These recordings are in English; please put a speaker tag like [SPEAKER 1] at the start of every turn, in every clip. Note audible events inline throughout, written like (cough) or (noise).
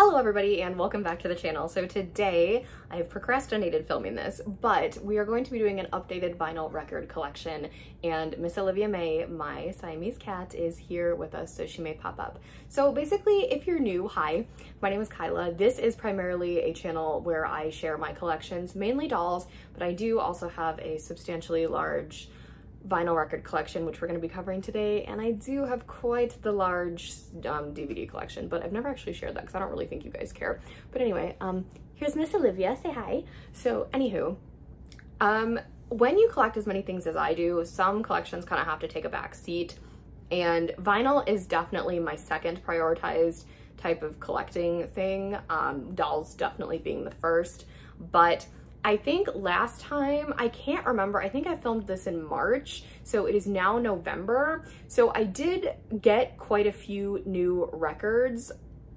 [SPEAKER 1] Hello everybody and welcome back to the channel. So today I've procrastinated filming this, but we are going to be doing an updated vinyl record collection and Miss Olivia May, my Siamese cat, is here with us so she may pop up. So basically if you're new, hi, my name is Kyla. This is primarily a channel where I share my collections, mainly dolls, but I do also have a substantially large vinyl record collection, which we're going to be covering today. And I do have quite the large um, DVD collection, but I've never actually shared that because I don't really think you guys care. But anyway, um, here's Miss Olivia. Say hi. So anywho, um, when you collect as many things as I do, some collections kind of have to take a back seat. And vinyl is definitely my second prioritized type of collecting thing. Um, dolls definitely being the first. But I think last time, I can't remember, I think I filmed this in March, so it is now November. So I did get quite a few new records.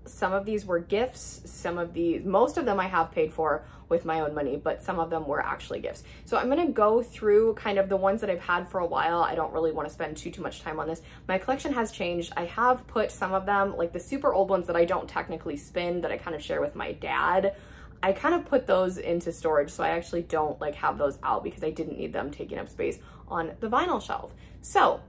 [SPEAKER 1] Some of these were gifts, some of these, most of them I have paid for with my own money, but some of them were actually gifts. So I'm gonna go through kind of the ones that I've had for a while. I don't really wanna spend too, too much time on this. My collection has changed. I have put some of them, like the super old ones that I don't technically spin, that I kind of share with my dad, I kind of put those into storage so I actually don't like have those out because I didn't need them taking up space on the vinyl shelf. So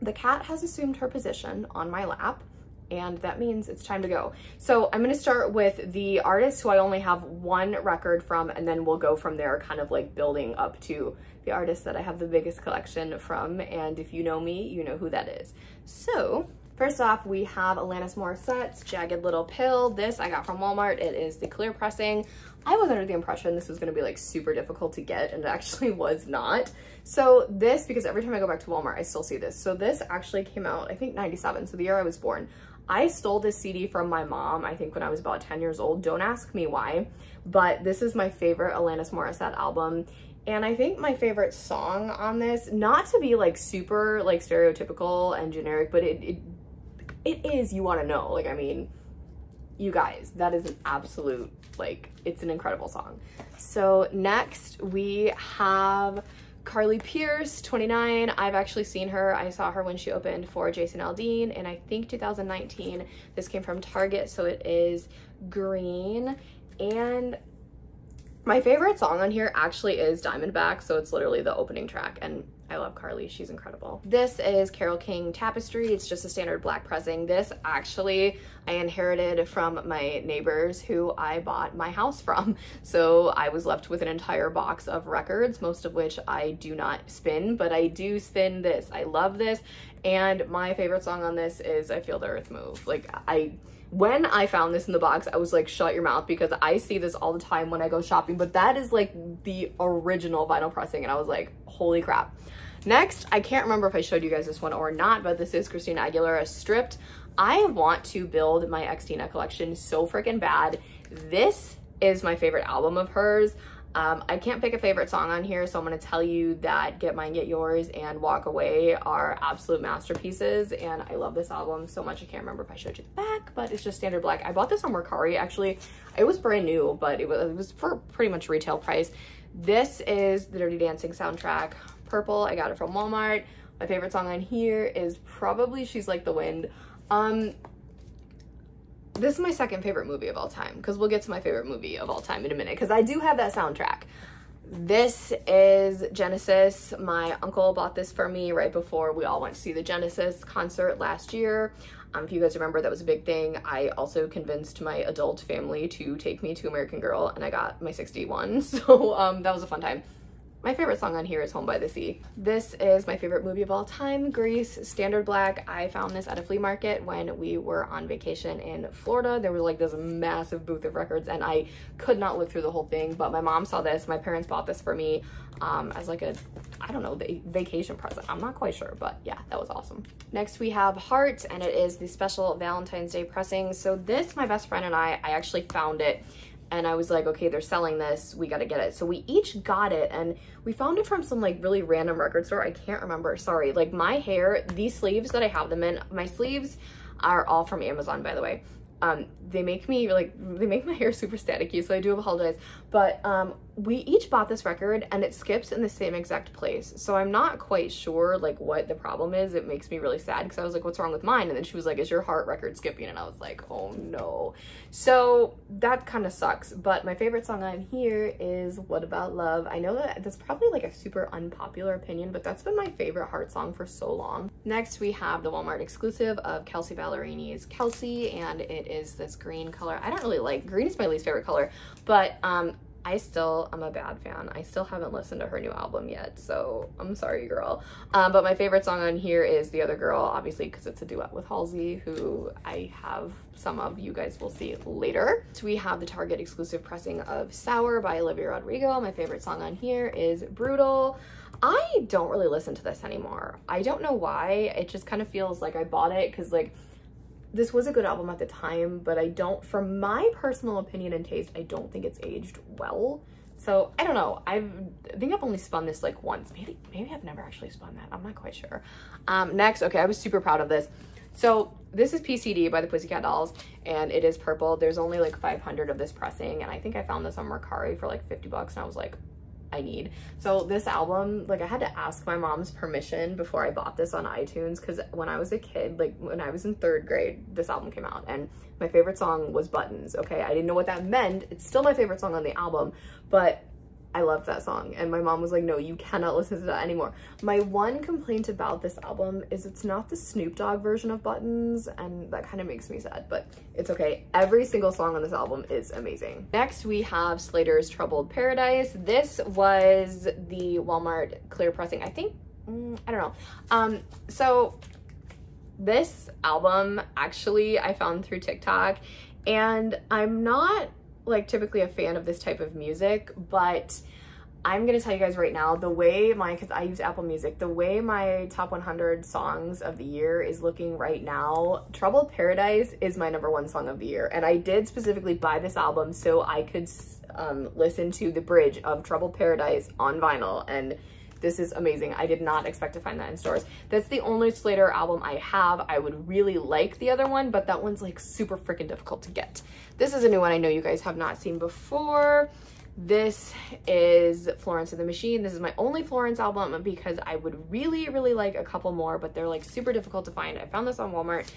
[SPEAKER 1] the cat has assumed her position on my lap and that means it's time to go. So I'm gonna start with the artist who I only have one record from and then we'll go from there kind of like building up to the artist that I have the biggest collection from and if you know me, you know who that is. So First off, we have Alanis Morissette's Jagged Little Pill. This I got from Walmart. It is the clear pressing. I was under the impression this was gonna be like super difficult to get and it actually (laughs) was not. So this, because every time I go back to Walmart, I still see this. So this actually came out, I think 97, so the year I was born. I stole this CD from my mom, I think when I was about 10 years old. Don't ask me why, but this is my favorite Alanis Morissette album. And I think my favorite song on this, not to be like super like stereotypical and generic, but it, it it is You Oughta Know. Like, I mean, you guys, that is an absolute, like, it's an incredible song. So next we have Carly Pearce, 29. I've actually seen her. I saw her when she opened for Jason Aldean and I think 2019. This came from Target, so it is green. And my favorite song on here actually is Diamondback, so it's literally the opening track. And I love Carly, she's incredible. This is Carole King Tapestry. It's just a standard black pressing. This actually I inherited from my neighbors who I bought my house from. (laughs) So I was left with an entire box of records, most of which I do not spin, but I do spin this. I love this. And my favorite song on this is I Feel the Earth Move. Like I, when I found this in the box, I was like, shut your mouth because I see this all the time when I go shopping, but that is like the original vinyl pressing. And I was like, holy crap. Next, I can't remember if I showed you guys this one or not, but this is Christina Aguilera Stripped. I want to build my Xtina collection so freaking bad. This is my favorite album of hers. Um, I can't pick a favorite song on here, so I'm going to tell you that Get Mine, Get Yours and Walk Away are absolute masterpieces, and I love this album so much. I can't remember if I showed you the back, but it's just standard black. I bought this on Mercari, actually. It was brand new, but it was, it was for pretty much retail price. This is the Dirty Dancing soundtrack purple. I got it from Walmart. My favorite song on here is probably She's Like the Wind. Um, this is my second favorite movie of all time because we'll get to my favorite movie of all time in a minute because I do have that soundtrack. This is Genesis. My uncle bought this for me right before we all went to see the Genesis concert last year. Um, if you guys remember, that was a big thing. I also convinced my adult family to take me to American Girl and I got my 61. (laughs) So um, that was a fun time. My favorite song on here is Home by the Sea. This is my favorite movie of all time, Grease, Standard Black. I found this at a flea market when we were on vacation in Florida. There was like this massive booth of records and I could not look through the whole thing, but my mom saw this. My parents bought this for me um, as like a, I don't know, the vacation present. I'm not quite sure, but yeah, that was awesome. Next we have Heart and it is the special Valentine's Day pressing. So this, my best friend and I, I actually found it and I was like, okay, they're selling this, we gotta get it. So we each got it and we found it from some like really random record store. I can't remember, sorry. Like my hair, these sleeves that I have them in, my sleeves are all from Amazon, by the way. Um, they make me like, they make my (laughs) hair super staticky, so I do apologize. But um, we each bought this record and it skips in the same exact place. So I'm not quite sure like what the problem is. It makes me really sad because I was like, what's wrong with mine? And then she was like, is your heart record skipping? And I was like, oh no. So that kind of sucks. But my favorite song on here is What About Love? I know that that's probably like a super unpopular opinion, but that's been my favorite heart song for so long. Next, we have the Walmart exclusive of Kelsea Ballerini's Kelsea and it is this green color. I don't really like, green is my least favorite color, but um, I still am a bad fan. I still haven't listened to her new album yet, so I'm sorry, girl. Um, but my favorite song on here is The Other Girl, obviously because it's a duet with Halsey, who I have some of you guys will see later. So we have the Target exclusive pressing of Sour by Olivia Rodrigo. My favorite song on here is Brutal. I don't really listen to this anymore. I don't know why. It just kind of feels like I bought it because like this was a good album at the time, but I don't, from my personal opinion and taste, I don't think it's aged well. So I don't know. I've, I think I've only spun this like once. Maybe, maybe I've never actually spun that. I'm not quite sure. Um, next, okay, I was super proud of this. So this is PCD by the Pussycat Dolls and it is purple. There's only like 500 of this pressing and I think I found this on Mercari for like 50 bucks and I was like, I need. So this album, like I had to ask my mom's permission before I bought this on iTunes because when I was a kid, like when I was in third grade, this album came out and my favorite song was Buttons, okay? I didn't know what that meant. It's still my favorite song on the album, but I loved that song. And my mom was like, no, you cannot listen to that anymore. My one complaint about this album is it's not the Snoop Dogg version of Buttons, and that kind of makes me sad, but it's okay. Every single song on this album is amazing. Next, we have Slayyyter's Troubled Paradise. This was the Walmart clear pressing, I think, mm, I don't know. Um, so this album, actually, I found through TikTok, and I'm not like typically a fan of this type of music, but I'm gonna tell you guys right now, the way my, cause I use Apple Music, the way my top 100 songs of the year is looking right now, Troubled Paradise is my number one song of the year. And I did specifically buy this album so I could um, listen to the bridge of Troubled Paradise on vinyl. And this is amazing. I did not expect to find that in stores. That's the only Slayyyter album I have. I would really like the other one, but that one's like super freaking difficult to get. This is a new one I know you guys have not seen before. This is Florence and the Machine. This is my only Florence album because I would really, really like a couple more, but they're like super difficult to find. I found this on Walmart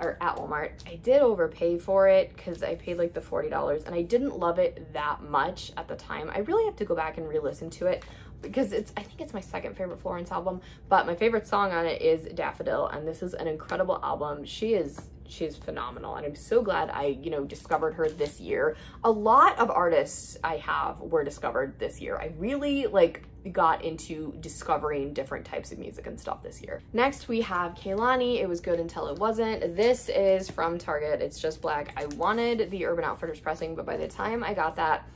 [SPEAKER 1] or at Walmart. I did overpay for it because I paid like the $40 and I didn't love it that much at the time. I really have to go back and re-listen to it because it's I think it's my second favorite Florence album, but my favorite song on it is Daffodil and this is an incredible album. She is she is phenomenal and I'm so glad I, you know, discovered her this year. A lot of artists I have were discovered this year. I really like got into discovering different types of music and stuff this year. Next we have Kehlani, It Was Good Until It Wasn't. This is from Target, it's just black. I wanted the Urban Outfitters pressing, but by the time I got that,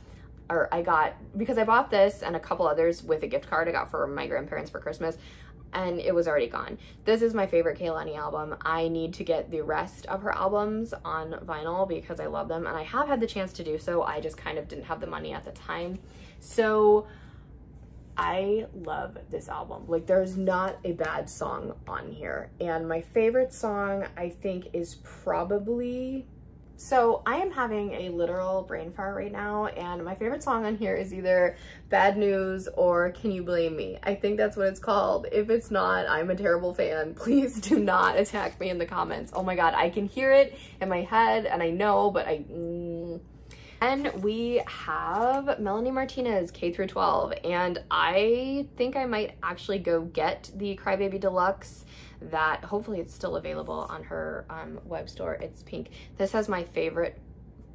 [SPEAKER 1] or I got, because I bought this and a couple others with a gift card I got for my grandparents for Christmas, and it was already gone. This is my favorite Kehlani album. I need to get the rest of her albums on vinyl because I love them, and I have had the chance to do so. I just kind of didn't have the money at the time. So I love this album. Like there's not a bad song on here. And my favorite song I think is probably so I am having a literal brain fart right now and my favorite song on here is either Bad News or Can You Blame Me? I think that's what it's called. If it's not, I'm a terrible fan. (laughs) Please do not attack me in the comments. Oh my god, I can hear it in my head and I know, but I... Mm. And we have Melanie Martinez, K through 12, and I think I might actually go get the Crybaby Deluxe that hopefully it's still available on her um, web store. It's pink. This has my favorite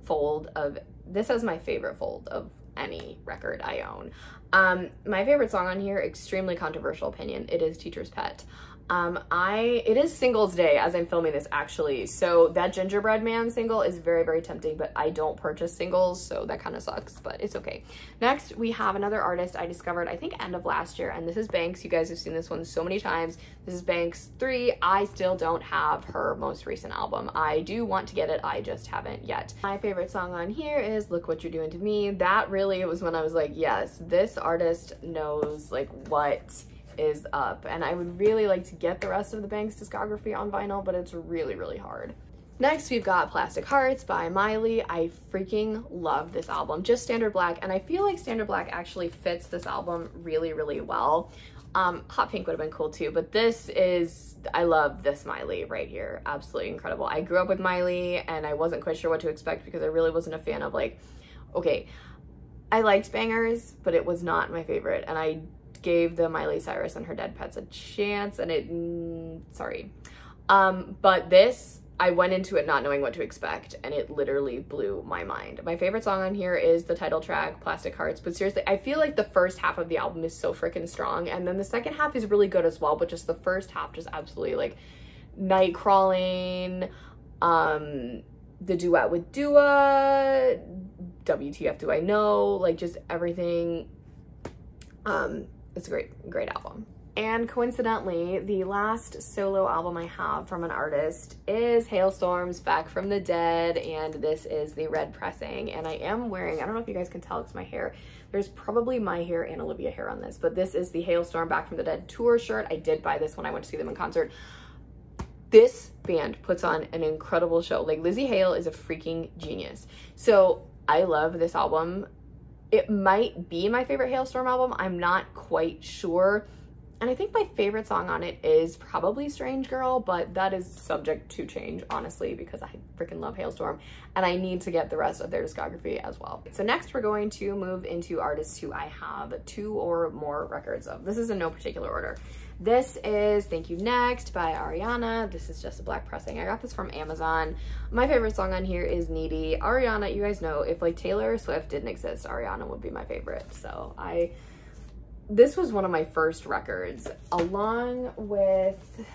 [SPEAKER 1] fold of, this has my favorite fold of any record I own. Um, my favorite song on here, extremely controversial opinion, it is Teacher's Pet. Um, I, it is singles day as I'm filming this actually. So that Gingerbread Man single is very, very tempting, but I don't purchase singles. So that kind of sucks, but it's okay. Next, we have another artist I discovered, I think end of last year. And this is Banks. You guys have seen this one so many times. This is Banks 3. I still don't have her most recent album. I do want to get it. I just haven't yet. My favorite song on here is Look What You're Doing to Me. That really was when I was like, yes, this artist knows like what is up and I would really like to get the rest of the Banks discography on vinyl, but it's really, really hard. Next, we've got Plastic Hearts by Miley. I freaking love this album. Just Standard Black, and I feel like Standard Black actually fits this album really, really well. Um, Hot Pink would have been cool too, but this is, I love this Miley right here. Absolutely incredible. I grew up with Miley and I wasn't quite sure what to expect because I really wasn't a fan of like, okay, I liked Bangerz, but it was not my favorite. And I gave the Miley Cyrus and her Dead Petz a chance and it, mm, sorry. Um, but this I went into it not knowing what to expect and it literally blew my mind. My favorite song on here is the title track, Plastic Hearts, but seriously, I feel like the first half of the album is so freaking strong and then the second half is really good as well, but just the first half just absolutely like night crawling, um, the duet with Dua, WTF do I know, like just everything. Um, it's a great, great album. And coincidentally, the last solo album I have from an artist is Halestorm's Back from the Dead, and this is the red pressing. And I am wearing, I don't know if you guys can tell, it's my hair. There's probably my hair and Olivia hair on this, but this is the Halestorm Back from the Dead tour shirt. I did buy this when I went to see them in concert. This band puts on an incredible show. Like Lzzy Hale is a freaking genius. So I love this album. It might be my favorite Halestorm album. I'm not quite sure and I think my favorite song on it is probably Strange Girl, but that is subject to change, honestly, because I freaking love Halestorm and I need to get the rest of their discography as well. So next we're going to move into artists who I have two or more records of. This is in no particular order. This is Thank You Next by Ariana. This is just a black pressing. I got this from Amazon. My favorite song on here is Needy. Ariana, you guys know, if like Taylor Swift didn't exist, Ariana would be my favorite. So I this was one of my first records along with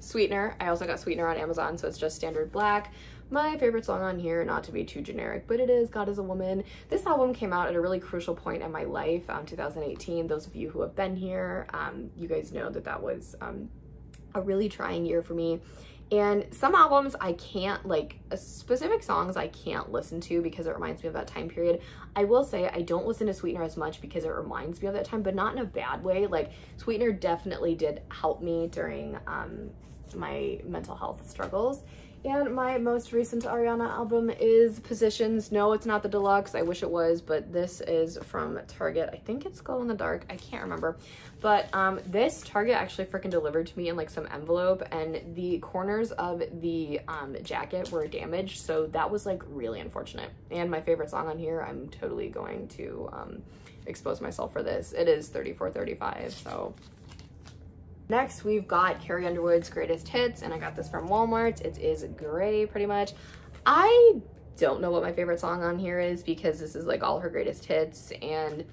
[SPEAKER 1] Sweetener. I also got Sweetener on Amazon, so it's just standard black. My favorite song on here, not to be too generic, but it is God is a Woman. This album came out at a really crucial point in my life, um, 2018. Those of you who have been here, um, you guys know that that was um, a really trying year for me. And some albums I can't, like, specific songs I can't listen to because it reminds me of that time period. I will say I don't listen to Sweetener as much because it reminds me of that time, but not in a bad way. Like, Sweetener definitely did help me during um, my mental health struggles. And my most recent Ariana album is Positions. No, it's not the deluxe. I wish it was, but this is from Target. I think it's Glow in the Dark. I can't remember. But um, this Target actually freaking delivered to me in like some envelope and the corners of the um, jacket were damaged. So that was like really unfortunate. And my favorite song on here, I'm totally going to um, expose myself for this. It is 3435, so Next, we've got Carrie Underwood's Greatest Hits, and I got this from Walmart. It is gray, pretty much. I don't know what my favorite song on here is because this is like all her greatest hits, and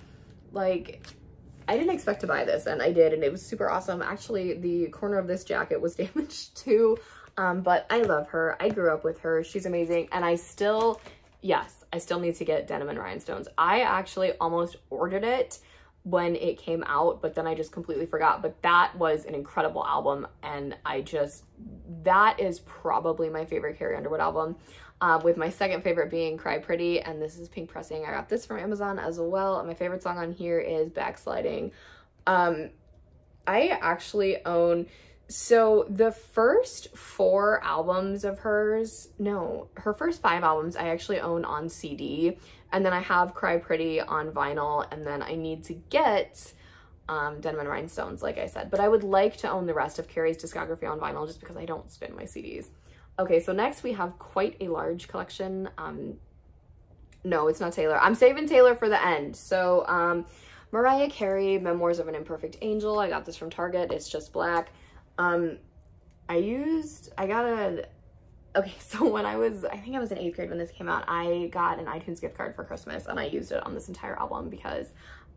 [SPEAKER 1] like, I didn't expect to buy this, and I did, and it was super awesome. Actually, the corner of this jacket was (laughs) damaged too, um, but I love her. I grew up with her. She's amazing, and I still, yes, I still need to get Denim and Rhinestones. I actually almost ordered it when it came out, but then I just completely forgot. But that was an incredible album, and I just, that is probably my favorite Carrie Underwood album. Uh, with my second favorite being Cry Pretty, and this is Pink Pressing. I got this from Amazon as well. And my favorite song on here is Backsliding. Um, I actually own, so the first four albums of hers, no, her first five albums I actually own on CD. And then I have Cry Pretty on vinyl, and then I need to get um, Denim and Rhinestones, like I said. But I would like to own the rest of Carrie's discography on vinyl just because I don't spin my CDs. Okay, so next we have quite a large collection. Um, no, it's not Taylor. I'm saving Taylor for the end. So um, Mariah Carey, Memoirs of an Imperfect Angel. I got this from Target. It's just black. Um, I used, I got a okay, (laughs) so when I was, I think I was in eighth grade when this came out, I got an iTunes gift card for Christmas and I used it on this entire album because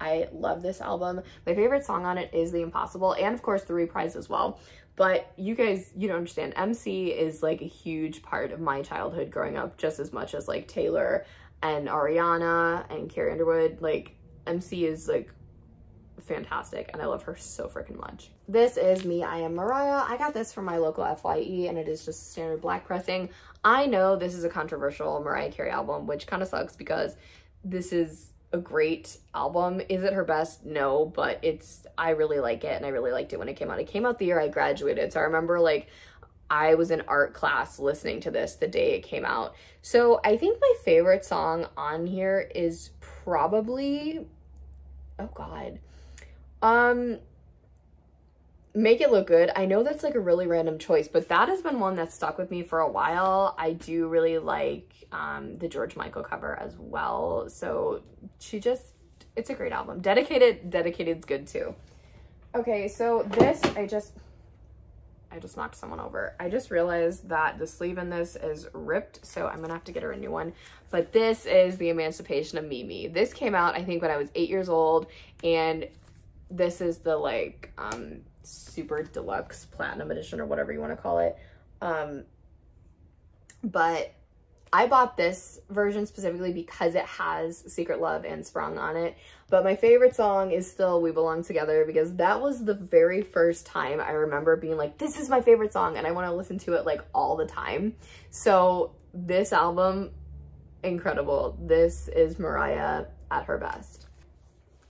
[SPEAKER 1] I love this album. My favorite song on it is The Impossible and of course the reprise as well. But you guys, you don't understand. MC is like a huge part of my childhood growing up just as much as like Taylor and Ariana and Carrie Underwood. Like MC is like fantastic and I love her so freaking much. This is Me, I Am Mariah. I got this from my local FYE and it is just standard black pressing. I know this is a controversial Mariah Carey album, which kind of sucks because this is a great album. Is it her best? No, but it's, I really like it and I really liked it when it came out. It came out the year I graduated. So I remember like I was in art class listening to this the day it came out. So I think my favorite song on here is probably, oh God, um, Make It Look Good. I know that's like a really random choice, but that has been one that's stuck with me for a while. I do really like um, the George Michael cover as well. So she just, it's a great album. Dedicated, Dedicated's good too. Okay, so this, I just, I just knocked someone over. I just realized that the sleeve in this is ripped, so I'm gonna have to get her a new one. But this is The Emancipation of Mimi. This came out, I think, when I was eight years old, and this is the, like, um, super deluxe platinum edition or whatever you want to call it. Um, but I bought this version specifically because it has Secret Love and Sprung on it. But my favorite song is still We Belong Together because that was the very first time I remember being like, this is my favorite song and I want to listen to it like all the time. So this album, incredible. This is Mariah at her best.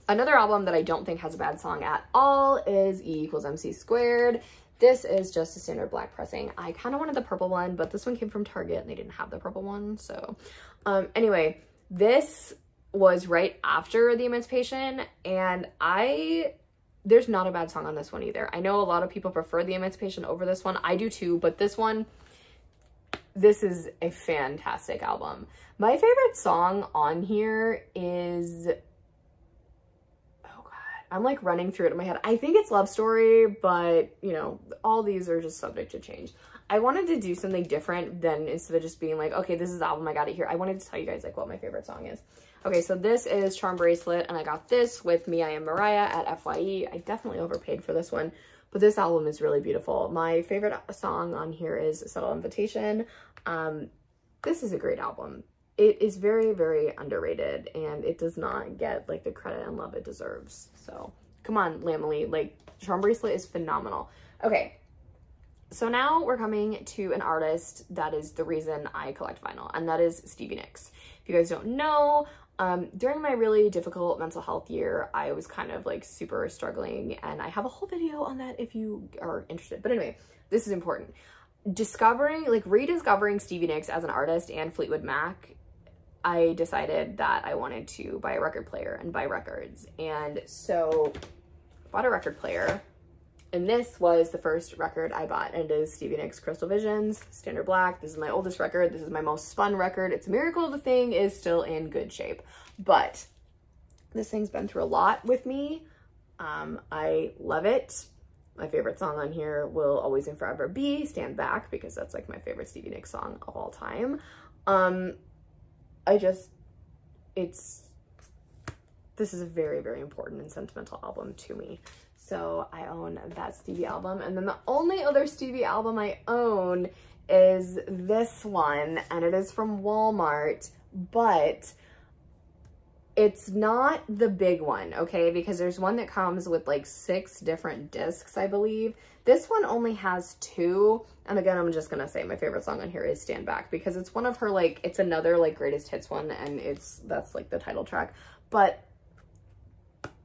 [SPEAKER 1] Another album that I don't think has a bad song at all is E equals MC squared. This is just a standard black pressing. I kind of wanted the purple one, but this one came from Target and they didn't have the purple one. So um, anyway, this was right after the Emancipation and I, there's not a bad song on this one either. I know a lot of people prefer the Emancipation over this one. I do too, but this one, this is a fantastic album. My favorite song on here is I'm like running through it in my head. I think it's Love Story, but you know, all these are just subject to change. I wanted to do something different than instead of just being like, okay, this is the album, I got it here. I wanted to tell you guys like what my favorite song is. Okay, so this is Charm Bracelet, and I got this with Me, I Am Mariah at FYE. I definitely overpaid for this one, but this album is really beautiful. My favorite song on here is Subtle Invitation. Um, this is a great album it is very, very underrated and it does not get like the credit and love it deserves. So come on, Lambily, like Charm Bracelet is phenomenal. Okay, so now we're coming to an artist that is the reason I collect vinyl and that is Stevie Nicks. If you guys don't know, um, during my really difficult mental health year, I was kind of like super struggling and I have a whole video on that if you are interested. But anyway, this is important discovering, like rediscovering Stevie Nicks as an artist and Fleetwood Mac I decided that I wanted to buy a record player and buy records. And so I bought a record player and this was the first record I bought and it is Stevie Nicks Crystal Visions, Standard Black. This is my oldest record. This is my most fun record. It's a miracle the thing is still in good shape, but this thing's been through a lot with me. Um, I love it. My favorite song on here will always and forever be Stand Back because that's like my favorite Stevie Nicks song of all time. Um, I just, it's, this is a very, very important and sentimental album to me. So I own that Stevie album. And then the only other Stevie album I own is this one, and it is from Walmart, but it's not the big one, okay? Because there's one that comes with like six different discs, I believe. This one only has two. And again, I'm just gonna say my favorite song on here is Stand Back because it's one of her like, it's another like greatest hits one and it's, that's like the title track. But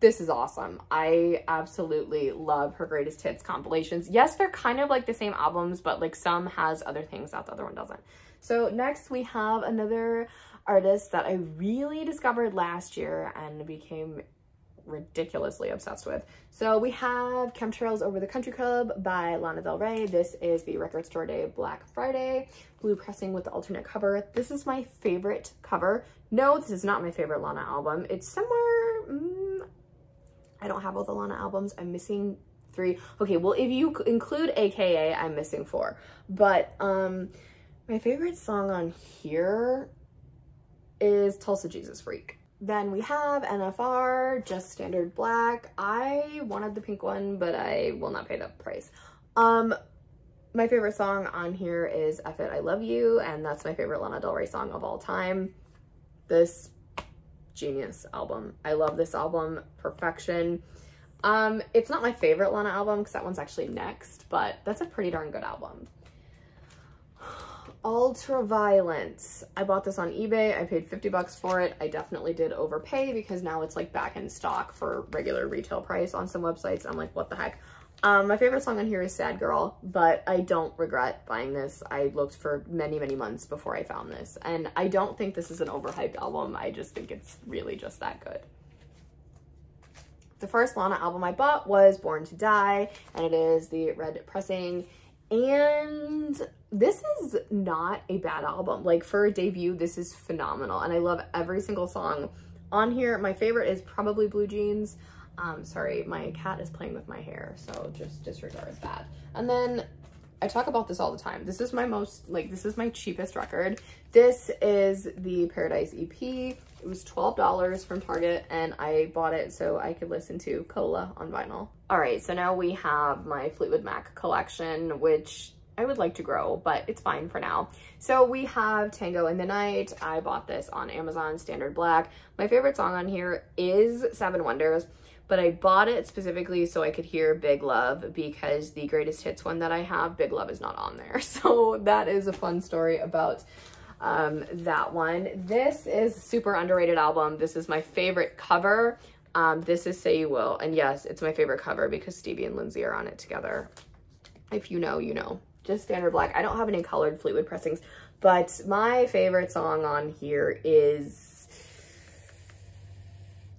[SPEAKER 1] this is awesome. I absolutely love her greatest hits compilations. Yes, they're kind of like the same albums, but like some has other things that the other one doesn't. So next we have another artist that I really discovered last year and became ridiculously obsessed with. So we have Chemtrails Over the Country Club by Lana Del Rey. This is the Record Store Day Black Friday blue pressing with the alternate cover. This is my favorite cover. No, this is not my favorite Lana album. It's somewhere, mm, I don't have all the Lana albums. I'm missing three. Okay, well, if you include AKA, I'm missing four. But um, my favorite song on here is Tulsa Jesus Freak. Then we have NFR, just standard black. I wanted the pink one, but I will not pay that price. Um, my favorite song on here is F It, I Love You, and that's my favorite Lana Del Rey song of all time. This genius album. I love this album, perfection. Um, it's not my favorite Lana album because that one's actually next, but that's a pretty darn good album. Ultraviolence. I bought this on eBay. I paid 50 bucks for it. I definitely did overpay because now it's like back in stock for regular retail price on some websites. I'm like, what the heck? Um, my favorite song on here is Sad Girl, but I don't regret buying this. I looked for many, many months before I found this. And I don't think this is an overhyped album. I just think it's really just that good. The first Lana album I bought was Born to Die, and it is the red pressing. And this is not a bad album. Like for a debut, this is phenomenal. And I love every single song on here. My favorite is probably Blue Jeans. Um, sorry, my cat is playing with my hair, so just disregard that. And then I talk about this all the time. This is my most, like, this is my cheapest record. This is the Paradise EP. It was $12 from Target and I bought it so I could listen to Cola on vinyl. All right, so now we have my Fleetwood Mac collection, which I would like to grow, but it's fine for now. So we have Tango in the Night. I bought this on Amazon Standard Black. My favorite song on here is Seven Wonders but I bought it specifically so I could hear Big Love because the greatest hits one that I have, Big Love is not on there. (laughs) So that is a fun story about um, that one. This is super underrated album. This is my favorite cover. Um, this is Say You Will. And yes, it's my favorite cover because Stevie and Lindsay are on it together. If you know, you know. Just standard black. I don't have any colored Fleetwood pressings, but my favorite song on here is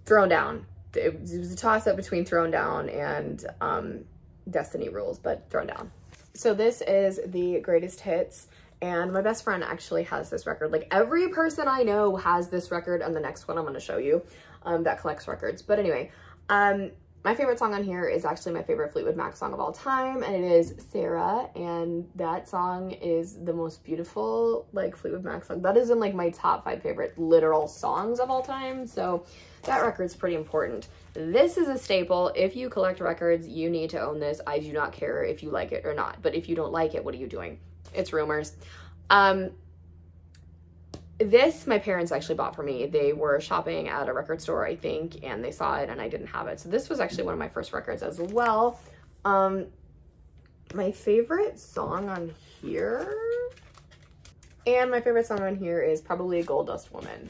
[SPEAKER 1] Thrown Down it was a toss up between Thrown Down and um, Destiny Rules, but Thrown Down. So this is the greatest hits and my best friend actually has this record. Like every person I know has this record and the next one I'm going to show you um, that collects records. But anyway, um, my favorite song on here is actually my favorite Fleetwood Mac song of all time, and it is Sara, and that song is the most beautiful, like, Fleetwood Mac song. That is in, like, my top five favorite literal songs of all time, so that record's pretty important. This is a staple. If you collect records, you need to own this. I do not care if you like it or not, but if you don't like it, what are you doing? It's rumors. Um, this my parents actually bought for me. They were shopping at a record store, I think, and they saw it and I didn't have it. So this was actually one of my first records as well. Um, my favorite song on here, and my favorite song on here is probably Gold Dust Woman.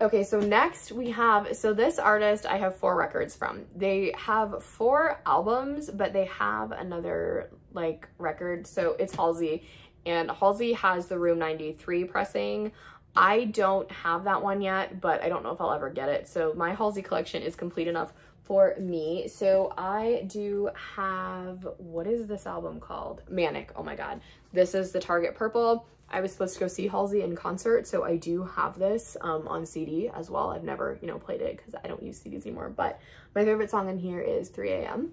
[SPEAKER 1] Okay, so next we have, so this artist I have four records from. They have four albums, but they have another like record. So it's Halsey and Halsey has the Room 93 pressing. I don't have that one yet, but I don't know if I'll ever get it. So my Halsey collection is complete enough for me. So I do have, what is this album called? Manic, oh my God. This is the Target Purple. I was supposed to go see Halsey in concert, so I do have this um, on CD as well. I've never, you know, played it because I don't use CDs anymore, but my favorite song in here is 3 a.m.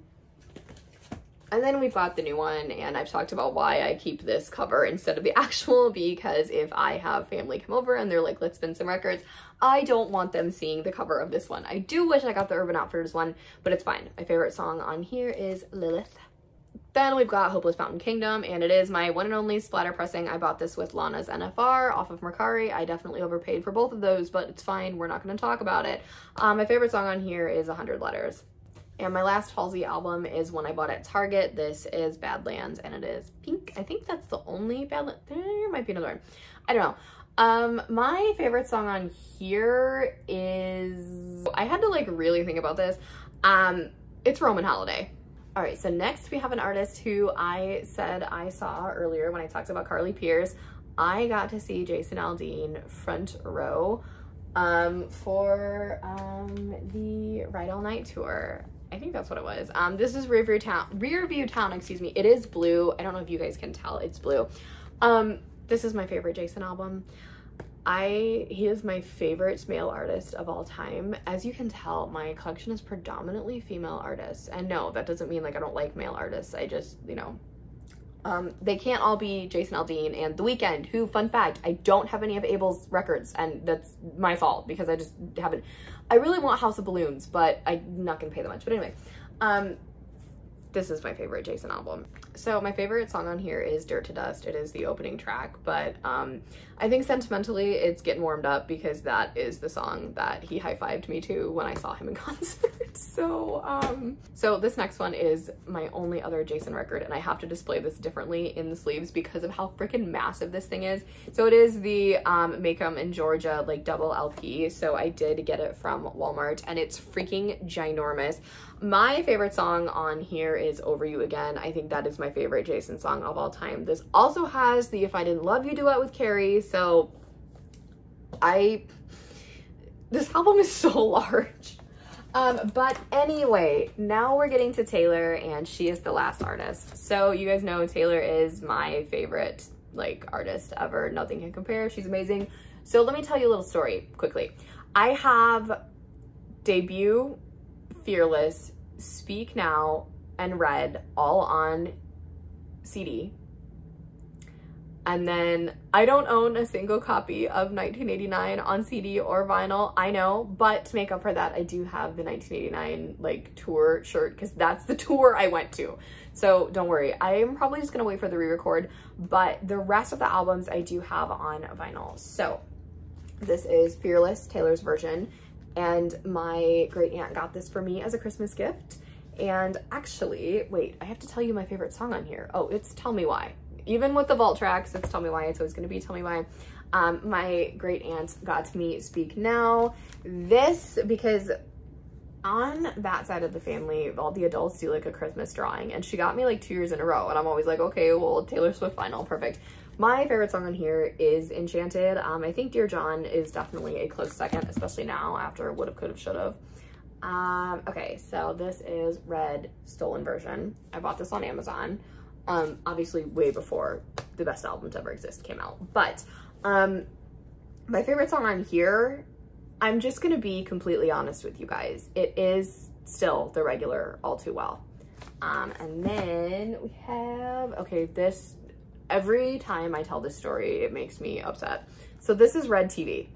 [SPEAKER 1] And then we bought the new one and I've talked about why I keep this cover instead of the (laughs) actual because if I have family come over and they're like, let's spin some records, I don't want them seeing the cover of this one. I do wish I got the Urban Outfitters one, but it's fine. My favorite song on here is Lilith. Then we've got Hopeless Fountain Kingdom, and it is my one and only splatter pressing. I bought this with Lana's NFR off of Mercari. I definitely overpaid for both of those, but it's fine. We're not going to talk about it. Um, my favorite song on here is 100 Letters. And my last Halsey album is one I bought at Target. This is Badlands and it is pink. I think that's the only Badlands. There might be another one. I don't know. Um, my favorite song on here is, I had to like really think about this. Um, it's Roman Holiday. All right, so next we have an artist who I said I saw earlier when I talked about Carly Pearce. I got to see Jason Aldean front row um, for um, the Ride All Night tour. I think that's what it was. Um, this is Rearview Town, Rearview Town, excuse me. It is blue. I don't know if you guys can tell, it's blue. Um, this is my favorite Jason album. I, he is my favorite male artist of all time. As you can tell, my collection is predominantly female artists. And no, that doesn't mean like I don't like male artists. I just, you know, um, they can't all be Jason Aldean and The Weeknd, who, fun fact, I don't have any of Abel's records, and that's my fault because I just haven't. I really want House of Balloons, but I'm not gonna pay that much. But anyway, um, this is my favorite Jason album. So my favorite song on here is Dirt to Dust. It is the opening track, but um, I think sentimentally it's getting warmed up because that is the song that he high-fived me to when I saw him in (laughs) concert. so, um, so this next one is my only other Jason record and I have to display this differently in the sleeves because of how freaking massive this thing is. So it is the um, Macon in Georgia like double LP. So I did get it from Walmart and it's freaking ginormous. My favorite song on here is Over You Again. I think that is my favorite Jason song of all time. This also has the If I Didn't Love You duet with Carrie, so I, this album is (laughs) so large. Um, but anyway, now we're getting to Taylor and she is the last artist. So you guys know Taylor is my favorite like artist ever. Nothing can compare. She's amazing. So let me tell you a little story quickly. I have debut Fearless, Speak Now, and Red all on CD. And then I don't own a single copy of 1989 on CD or vinyl, I know, but to make up for that, I do have the 1989 like tour shirt because that's the (laughs) tour I went to. So don't worry, I am probably just gonna wait for the re-record, but the rest of the albums I do have on vinyl. So this is Fearless, Taylor's version and my great aunt got this for me as a Christmas gift. And actually, wait, I have to tell you my favorite song on here. Oh, it's Tell Me Why. Even with the vault tracks, it's Tell Me Why. It's always going to be Tell Me Why. Um, my great aunt got me Speak Now. This, because on that side of the family, all the adults do like a Christmas drawing and she got me like two years in a row and I'm always like, okay, well, Taylor Swift final, perfect. My favorite song on here is Enchanted. Um, I think Dear John is definitely a close second, especially now after Would've, Could've, Should've. Um, okay, so this is Red Stolen Version. I bought this on Amazon. Um, obviously way before the best album to ever exist came out. But um, my favorite song on here, I'm just gonna be completely honest with you guys. It is still the regular All Too Well. Um, and then we have, okay, this every time I tell this story, it makes me upset. So this is Red TV.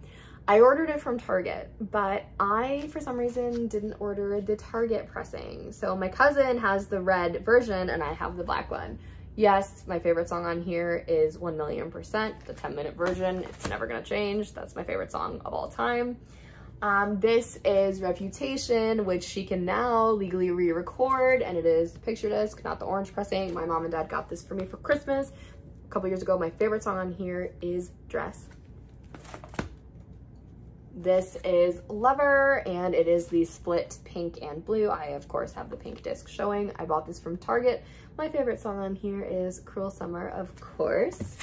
[SPEAKER 1] I ordered it from Target, but I, for some reason, didn't order the Target pressing. So my cousin has the red version and I have the black one. Yes, my favorite song on here is 1 million percent, the 10 minute version. It's never gonna change. That's my favorite song of all time. Um, this is Reputation, which she can now legally re-record, and it is picture disc, not the orange pressing. My mom and dad got this for me for Christmas a couple years ago. My favorite song on here is Dress. This is Lover, and it is the split pink and blue. I, of course, have the pink disc showing. I bought this from Target. My favorite song on here is Cruel Summer, of course.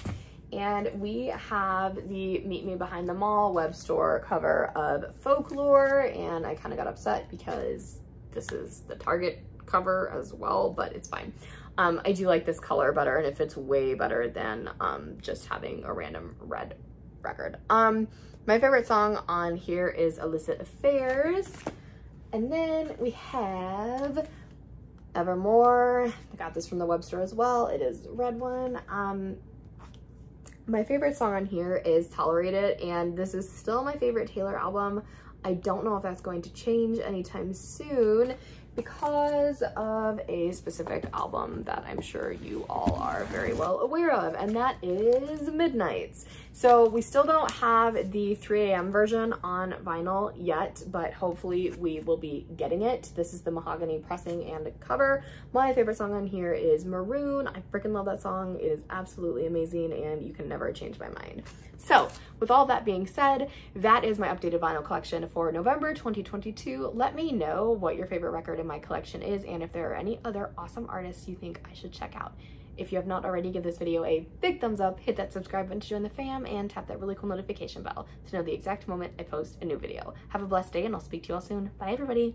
[SPEAKER 1] And we have the Meet Me Behind the Mall web store cover of Folklore, and I kind of got upset because this is the Target cover as well, but it's fine. Um, I do like this color better and it fits way better than um, just having a random red record. Um, my favorite song on here is Illicit Affairs. And then we have Evermore. I got this from the web store as well. It is red one. Um, my favorite song on here is Tolerate It, and this is still my favorite Taylor album. I don't know if that's going to change anytime soon because of a specific album that I'm sure you all are very well aware of, and that is Midnights. So we still don't have the 3 a.m. version on vinyl yet, but hopefully we will be getting it. This is the mahogany pressing and cover. My favorite song on here is Maroon. I freaking love that song. It is absolutely amazing and you can never change my mind. So with all that being said, that is my updated vinyl collection for November 2022. Let me know what your favorite record in my collection is and if there are any other awesome artists you think I should check out. If you have not already, give this video a big thumbs up, hit that subscribe button to join the fam, and tap that really cool notification bell to know the exact moment I post a new video. Have a blessed day, and I'll speak to you all soon. Bye, everybody.